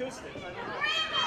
missed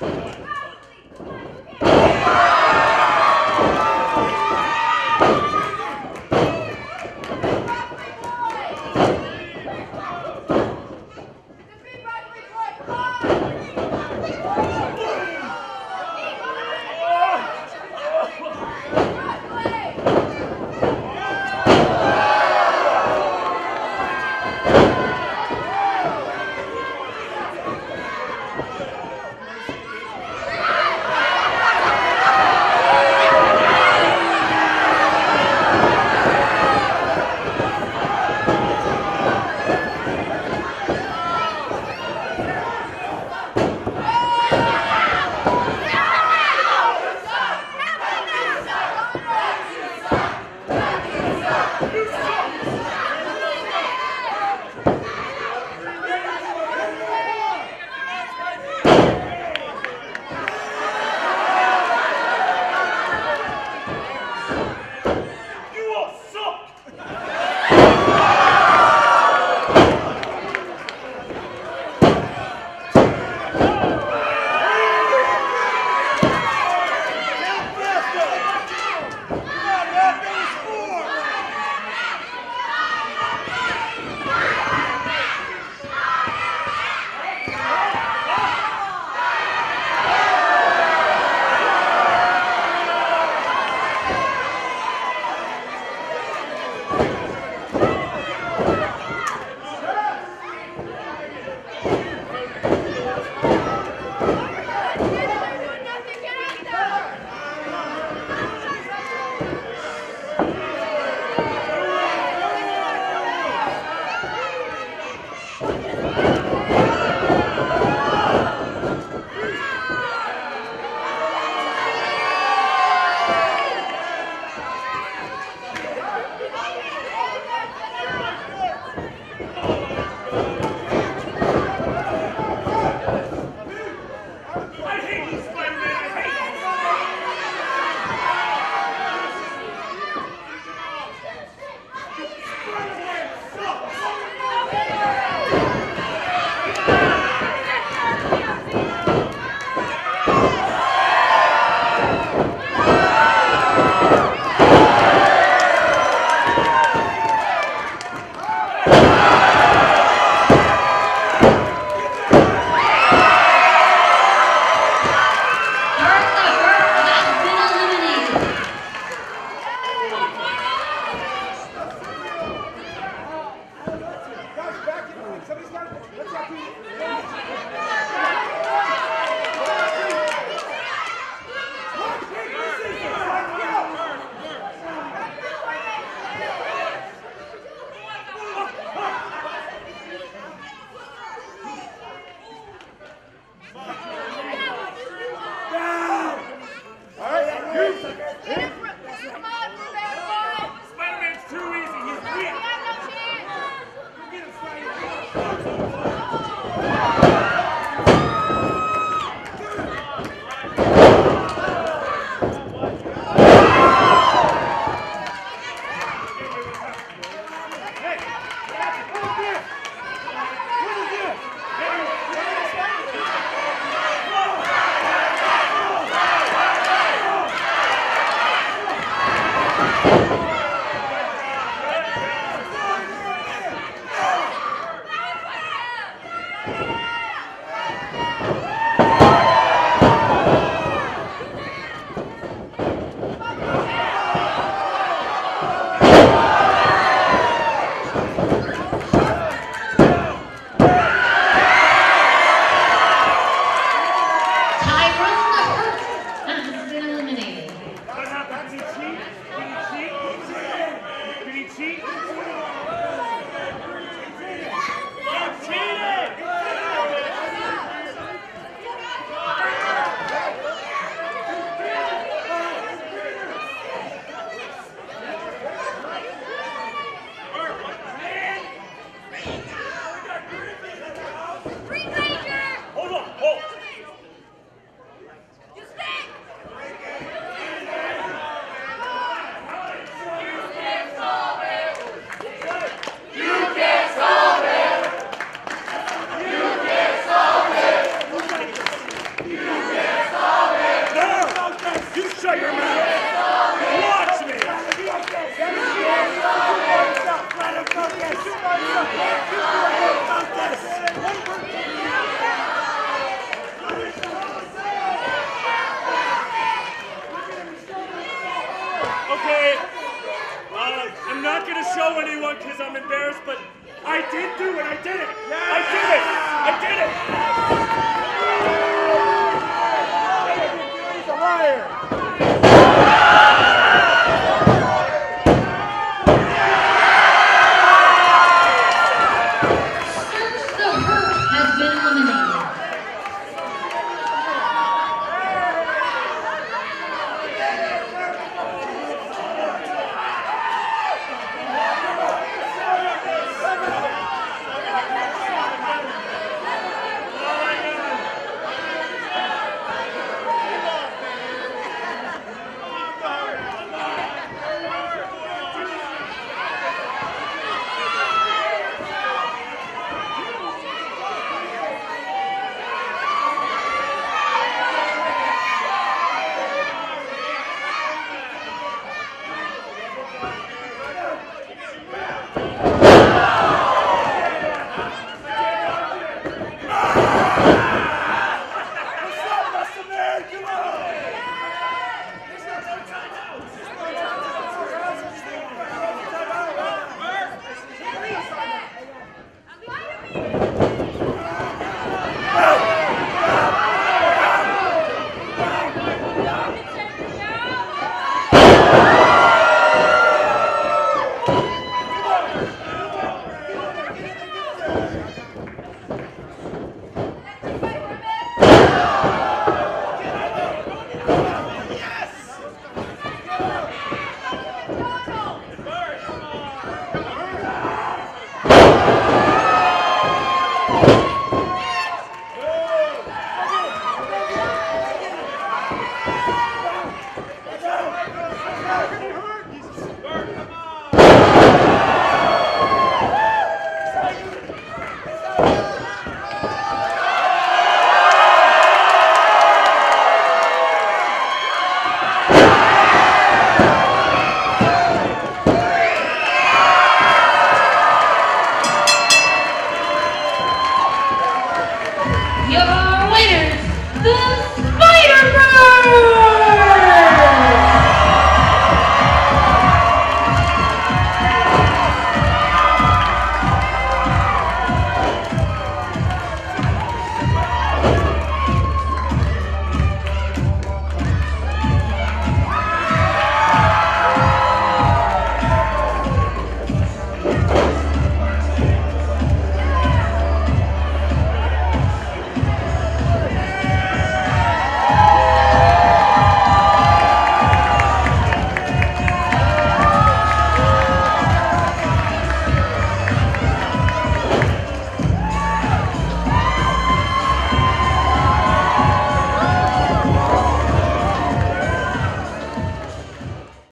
You